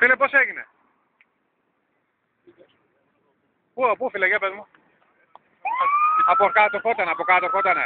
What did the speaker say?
Φίλε, πώς έγινε; Πού, πού φίλε, για πες μου. Από κάτω κότανε, από κάτω κότανε.